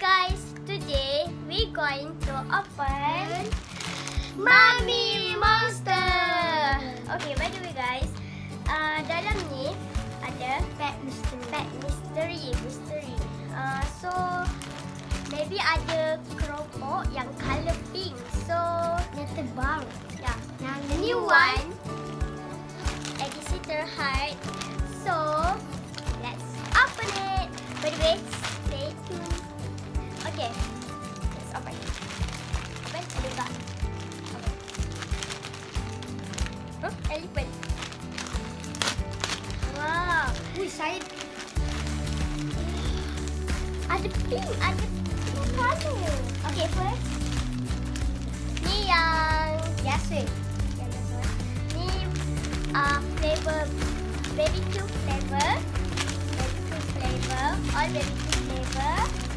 guys, today we going to open Mummy Monster. Okay, by the way guys, uh, dalam ni ada pet mystery. Pet mystery, mystery. Uh, so maybe ada keropok yang color pink. So Yang terbaru. yeah, Yang the new one, Edisi terhad. So let's open it. By the way, stay tuned. Ada pink, ada pink colour. Okay, first. Ni yang biasa. Yang biasa. Ni uh, flavor BBQ flavor. BBQ flavor. All BBQ flavor.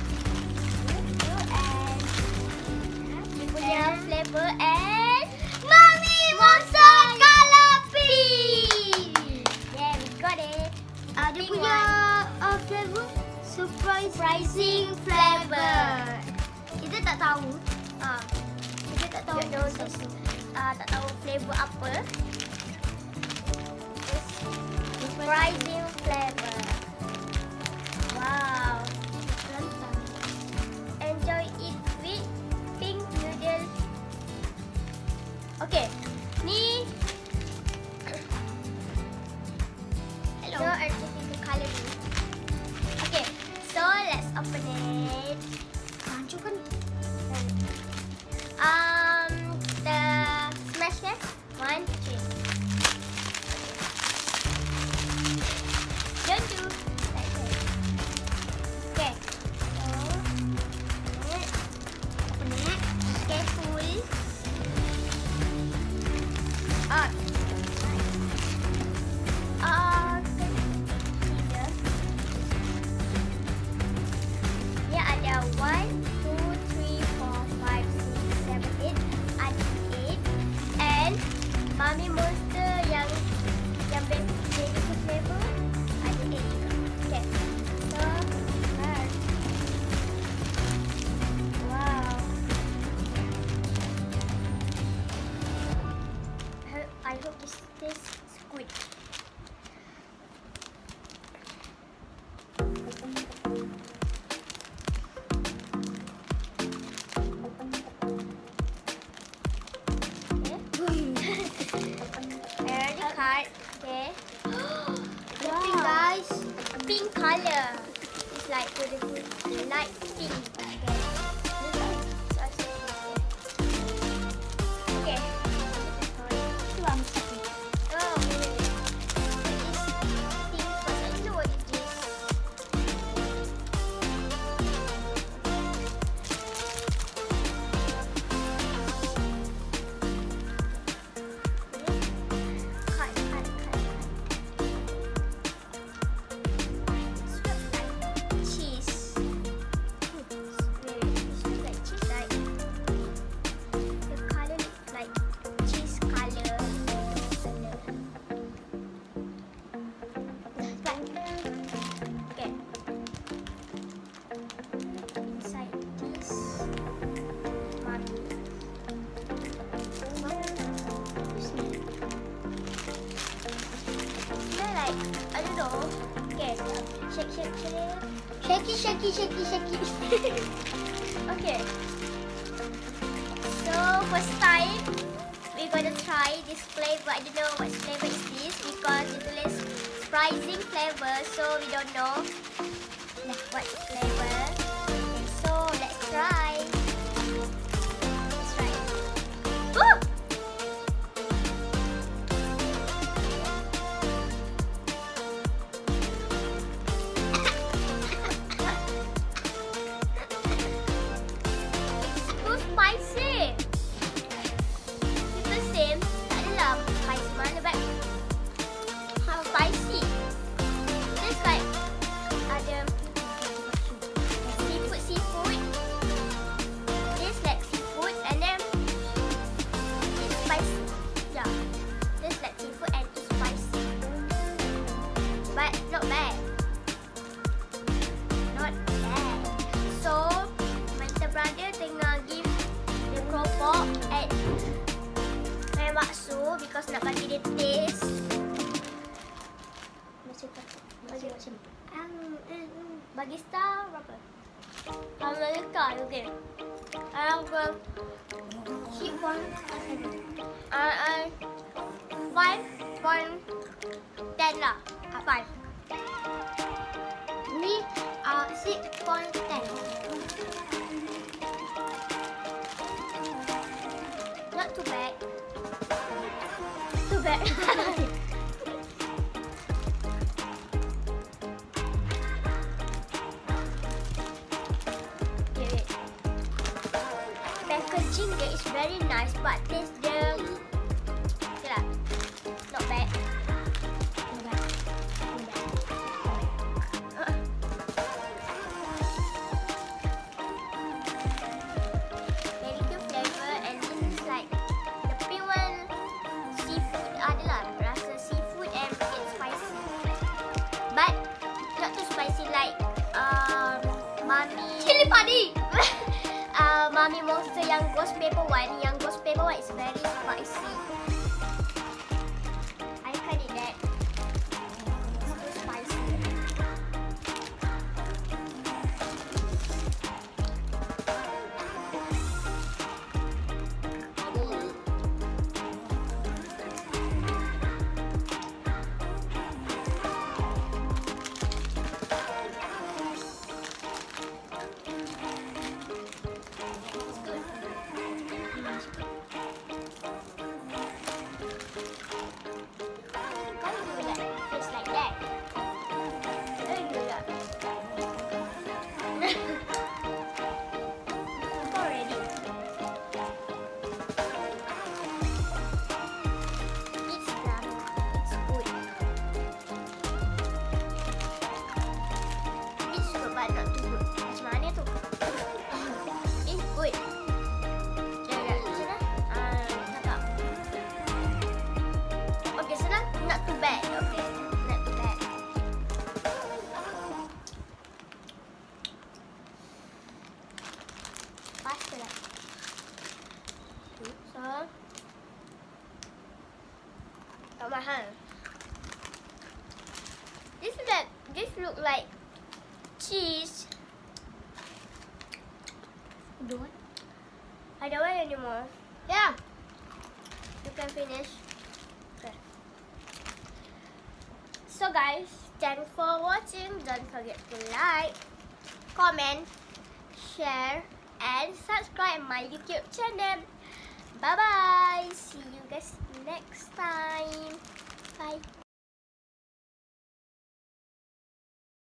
Tak tahu. Ah, Kita tak tahu. Don't know this, uh, tak tahu flavor apa. Surprising flavor. Wow. Enjoy it with pink noodle. Okay. up. Cut. Okay. The pink guys. Pink color. It's like beautiful. Light pink. Okay. Like I don't know. Okay. Shake, shake, shake. Shaky, shaky, shaky, shaky. Okay. So first time we're gonna try this flavor. I don't know what flavor is this because it is surprising flavor, so we don't know what flavor. Okay, so let's try. bad. Not bad. So, my brother tengah give the keropok at my bakso because nak bagi dia taste. Masih tak. Bagi macam. Um, um, um, bagi star berapa? Amerika, you get it. I have cheap one. I, I, five point ten lah. Ah, five. Ni uh, 6.10. Not too bad. Too bad. Packaging is very nice but taste monster yang ghost paper one yang ghost paper one is very spicy. look like cheese. Do it. I don't want anymore. Yeah. You can finish. Okay. So guys, thanks for watching. Don't forget to like, comment, share, and subscribe my YouTube channel. Bye-bye. See you guys next time. Bye.